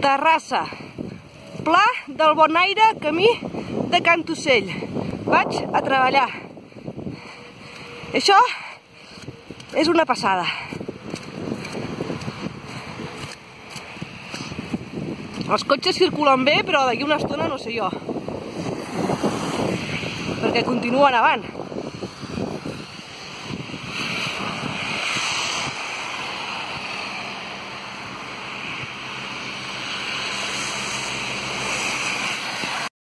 Terrassa, Pla del Bonaire, camí de Can Ocell. Vaig a treballar. Això és una passada. Els cotxes circulen bé, però d'aquí una estona no sé jo. Perquè continuen avant.